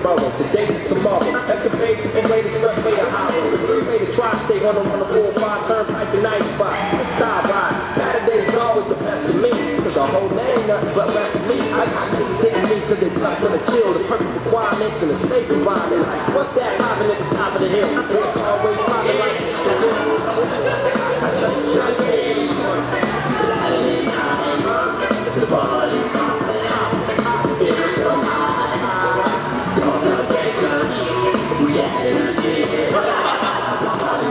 tomorrow, today, tomorrow. Escapades and way to stress, way to hollow. Way to try, stay on the one four five turnpike to night spot. A side ride. Saturday's always the best of me. Cause the whole man nothing but rest of me. I got niggas hitting me cause they not gonna chill. The perfect requirements and the state environment. What's that hopping at the top of the hill?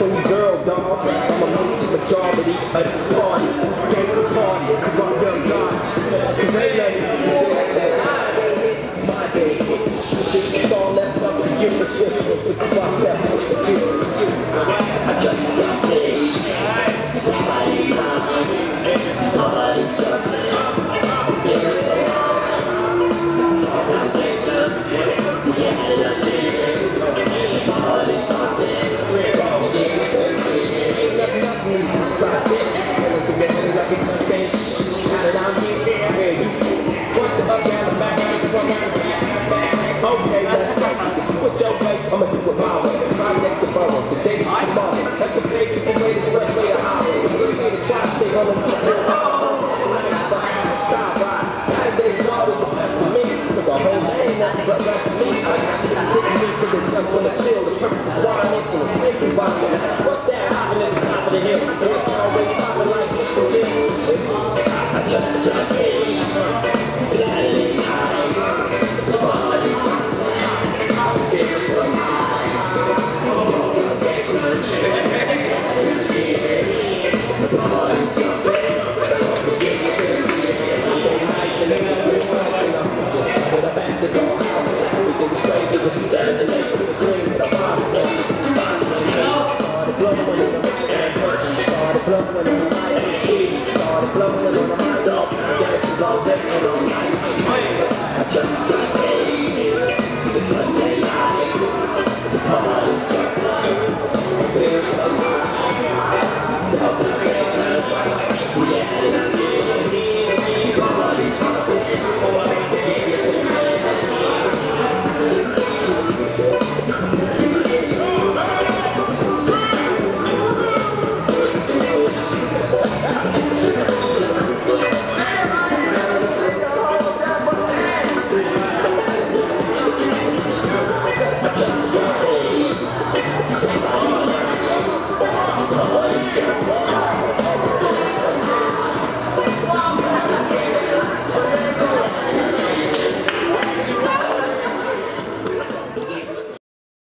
some girl, dog. I'm a major majority at this party. Gangsta party, come on, young dog. Cause they my baby, It's all left up to you for shit. Cross that push to you, I just got paid. Somebody mine, nobody's gonna play. Feeling so high. All my. hands when the chill is perfect requirement for a snake environment. What's that at the top of the hill? It's already popping like Mr. Lee. I just said, That's